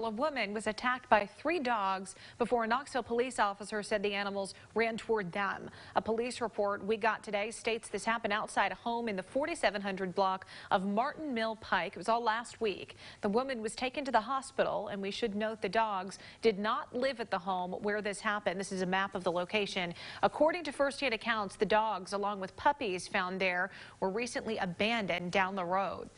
A woman was attacked by three dogs before a Knoxville police officer said the animals ran toward them. A police report we got today states this happened outside a home in the 4700 block of Martin Mill Pike. It was all last week. The woman was taken to the hospital, and we should note the dogs did not live at the home where this happened. This is a map of the location. According to first-hand accounts, the dogs, along with puppies found there, were recently abandoned down the road.